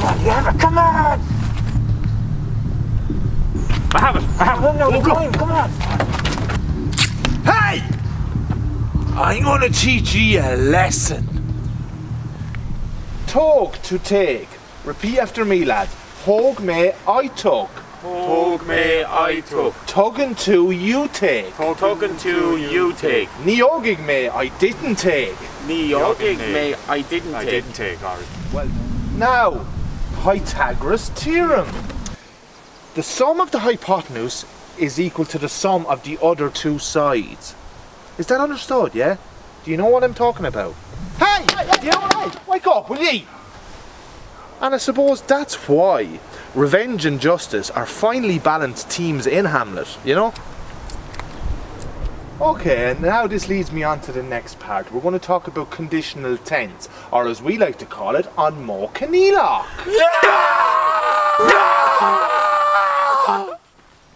you have it. Come on. I have it. I have No, it. no, Oh, you go. Come on. Hey! I'm gonna teach you a lesson. Tug to take. Repeat after me, lad. Hog me, I tug. Tug me, I took. Tugging to, you take. Tugging to, you take. Neogig me, I didn't take. Neogig me, I didn't take. I didn't take, alright. Well, now, Pythagoras' theorem. The sum of the hypotenuse is equal to the sum of the other two sides. Is that understood, yeah? Do you know what I'm talking about? Hey! You know what? Wake up, will ye? And I suppose that's why revenge and justice are finely balanced teams in Hamlet, you know? Okay, and now this leads me on to the next part. We're going to talk about conditional tense, or as we like to call it, an modh coinníollach. Yeah!